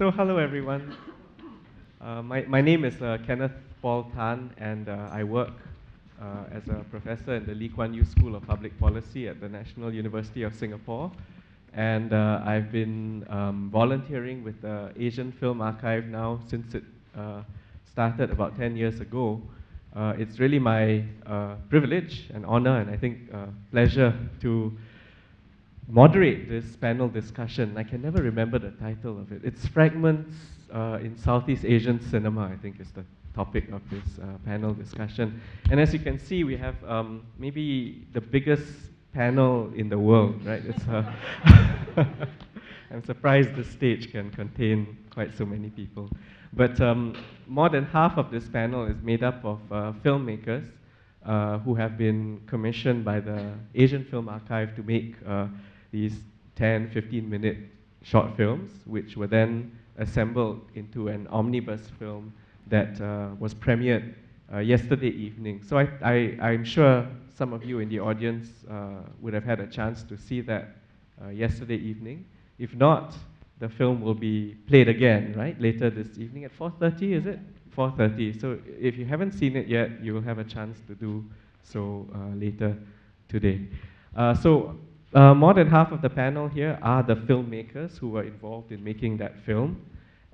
So, hello everyone. Uh, my, my name is uh, Kenneth Paul Tan, and uh, I work uh, as a professor in the Lee Kuan Yew School of Public Policy at the National University of Singapore. And uh, I've been um, volunteering with the Asian Film Archive now since it uh, started about 10 years ago. It's really my privilege and honor, and I think pleasure to moderate this panel discussion. I can never remember the title of it. It's Fragments uh, in Southeast Asian Cinema, I think is the topic of this uh, panel discussion. And as you can see, we have um, maybe the biggest panel in the world, right? It's, uh, I'm surprised the stage can contain quite so many people. But um, more than half of this panel is made up of uh, filmmakers uh, who have been commissioned by the Asian Film Archive to make uh, these 10, 15 minute short films, which were then assembled into an omnibus film that uh, was premiered uh, yesterday evening. So I, I, am sure some of you in the audience uh, would have had a chance to see that uh, yesterday evening. If not, the film will be played again, right, later this evening at 4.30, is it? 4.30. So if you haven't seen it yet, you will have a chance to do so uh, later today. Uh, so uh, more than half of the panel here are the filmmakers who were involved in making that film.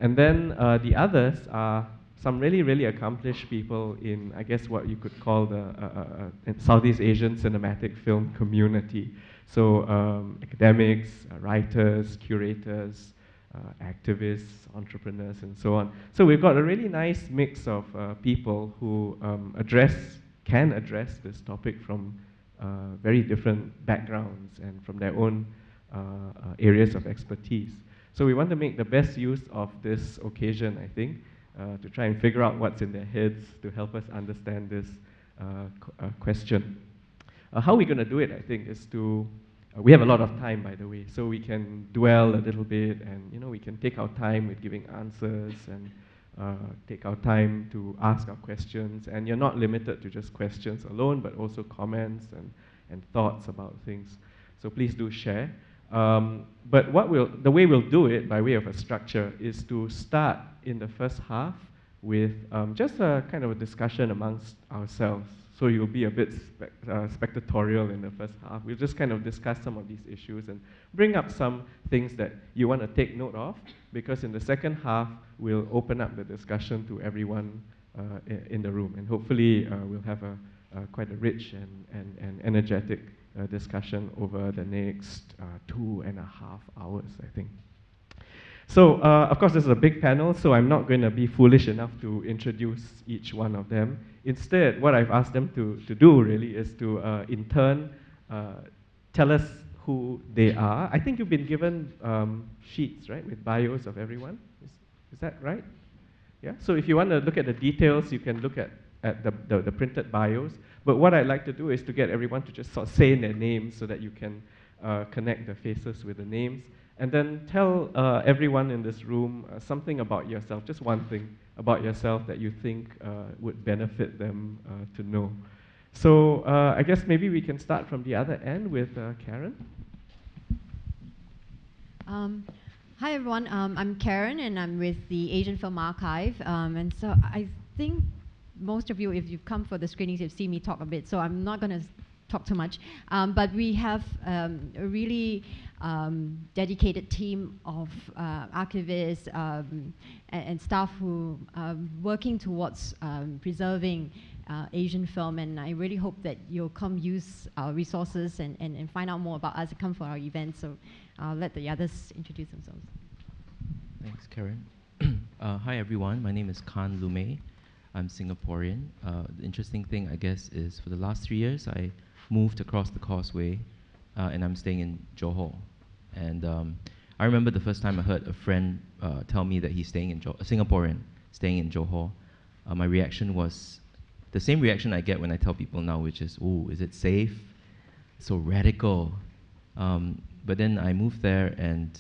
And then uh, the others are some really, really accomplished people in, I guess, what you could call the uh, uh, Southeast Asian cinematic film community. So um, academics, writers, curators, uh, activists, entrepreneurs, and so on. So we've got a really nice mix of uh, people who um, address, can address this topic from uh, very different backgrounds and from their own uh, uh, areas of expertise. So we want to make the best use of this occasion, I think, uh, to try and figure out what's in their heads to help us understand this question. how we're going to do it, I think, is to uh, we have a lot of time, by the way, so we can dwell a little bit and you know, we can take our time with giving answers and uh, take our time to ask our questions. And you're not limited to just questions alone, but also comments and, and thoughts about things. So please do share. Um, but what we'll, the way we'll do it, by way of a structure, is to start in the first half with um, just a kind of a discussion amongst ourselves. So you'll be a bit spe uh, spectatorial in the first half. We'll just kind of discuss some of these issues and bring up some things that you want to take note of, because in the second half, we'll open up the discussion to everyone uh, in the room. And hopefully, uh, we'll have a, quite a rich and, and, and energetic uh, discussion over the next uh, two and a half hours, I think. So, uh, of course, this is a big panel, so I'm not going to be foolish enough to introduce each one of them. Instead, what I've asked them to, to do really is to, uh, in turn, uh, tell us who they are. I think you've been given um, sheets, right, with bios of everyone. Is, is that right? Yeah? So if you want to look at the details, you can look at, at the, the, the, printed bios. But what I'd like to do is to get everyone to just sort of say their names so that you can uh, connect the faces with the names. And then tell uh, everyone in this room uh, something about yourself, just one thing about yourself that you think uh, would benefit them uh, to know. So uh, I guess maybe we can start from the other end with Karen. Um, hi everyone, um, I'm Karen and I'm with the Asian Film Archive. Um, and so I think most of you, if you've come for the screenings, you've seen me talk a bit. So I'm not going to talk too much. Um, but we have um, a really um, dedicated team of uh, archivists um, and, and, staff who are working towards um, preserving uh, Asian film. And I really hope that you'll come use our resources and, and, and find out more about us and come for our events. So I'll let the others introduce themselves. Thanks, Karen. uh, hi, everyone. My name is Kan Lume. I'm Singaporean. Uh, the interesting thing, I guess, is for the last three years, I moved across the causeway uh, and I'm staying in Johor. And um, I remember the first time I heard a friend uh, tell me that he's staying in Johor, a Singaporean staying in Johor. Uh, my reaction was the same reaction I get when I tell people now, which is, "Oh, is it safe?" So radical. Um, but then I moved there, and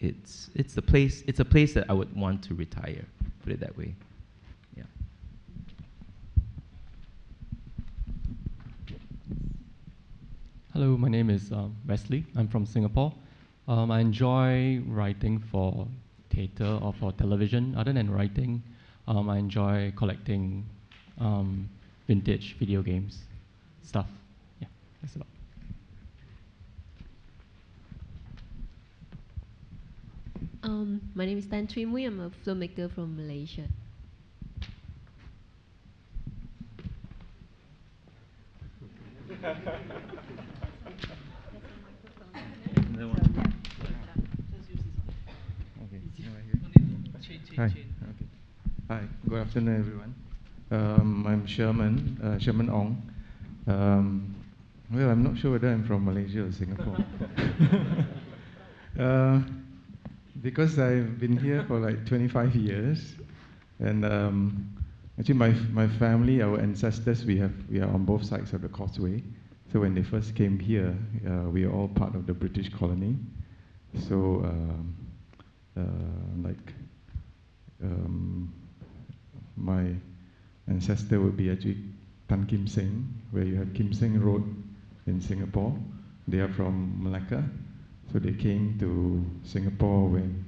it's it's the place. It's a place that I would want to retire. Put it that way. Hello, my name is um, Wesley. I'm from Singapore. Um, I enjoy writing for theatre or for television. Other than writing, um, I enjoy collecting um, vintage video games stuff. Yeah, that's about. Um, my name is Tan Chui Mui. I'm a filmmaker from Malaysia. Hi. Okay. Hi. Good afternoon, everyone. Um, I'm Sherman, uh, Sherman Ong. Um, well, I'm not sure whether I'm from Malaysia or Singapore. uh, because I've been here for like 25 years, and um, actually my, my family, our ancestors, we have we are on both sides of the causeway. So when they first came here, uh, we are all part of the British colony. So um, uh, like um, my ancestor would be actually Tan Kim Seng, where you have Kim Seng Road in Singapore. They are from Malacca, so they came to Singapore when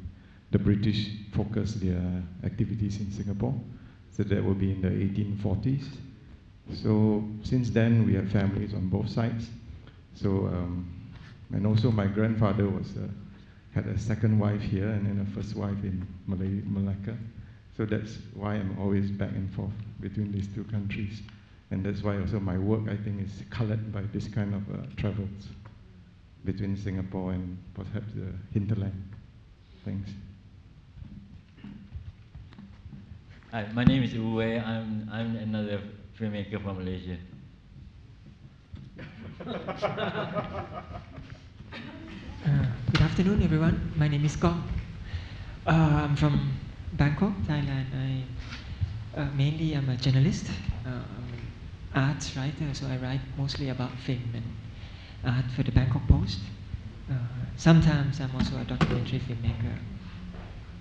the British focused their activities in Singapore. So that would be in the 1840s. So since then, we have families on both sides. So um, and also my grandfather was uh, had a second wife here and then a first wife in Malay, Malacca. So that's why I'm always back and forth between these two countries. And that's why also my work, I think, is colored by this kind of uh, travels between Singapore and perhaps the hinterland. Thanks. Hi, my name is U-Wei. I'm, I'm another filmmaker from Malaysia. Uh, good afternoon, everyone. My name is Kong. Uh, I'm from Bangkok, Thailand. I uh, mainly I'm a journalist, uh, arts writer, so I write mostly about film and art for the Bangkok Post. Uh, sometimes I'm also a documentary filmmaker.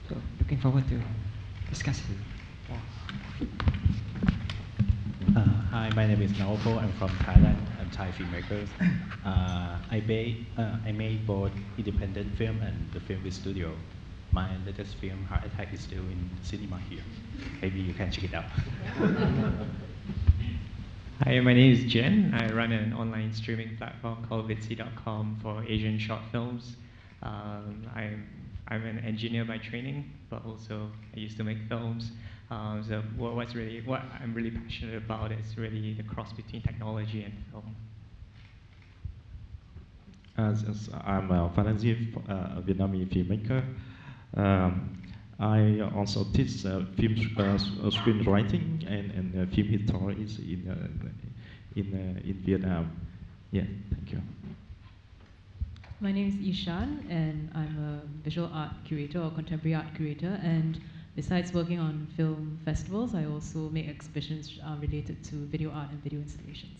So looking forward to discussing. Uh, hi, my name is Nawapol. I'm from Thailand. Thai filmmaker. Uh, I, made, uh, I made both independent film and the film with studio. My latest film, Heart Attack, is still in cinema here. Maybe you can check it out. Hi, my name is Jen. I run an online streaming platform called Viddsee.com for Asian short films. Um, I'm, I'm an engineer by training, but also I used to make films. Um, so what, what's really what I'm really passionate about is really the cross between technology and film. As, as I'm a Phan Dang Di, uh, Vietnamese filmmaker. Um, I also teach uh, film uh, screenwriting and, and uh, film histories in uh, in uh, in Vietnam. Yeah, thank you. My name is I-Shan, and I'm a visual art curator or contemporary art curator. And besides working on film festivals, I also make exhibitions uh, related to video art and video installations.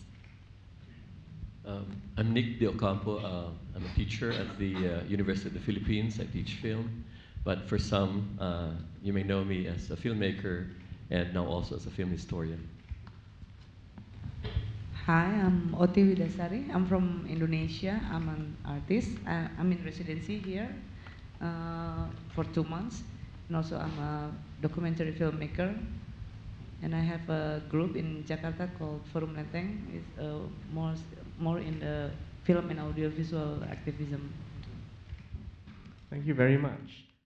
Um, I'm Nick Deocampo. Uh, I'm a teacher at the uh, University of the Philippines. I teach film. But for some, uh, you may know me as a filmmaker and now also as a film historian. Hi, I'm Otty Widasari. I'm from Indonesia. I'm an artist. I, I'm in residency here uh, for two months. And also I'm a documentary filmmaker. And I have a group in Jakarta called Forum Lenteng. It's uh, more, more in the film and audiovisual activism. Thank you very much.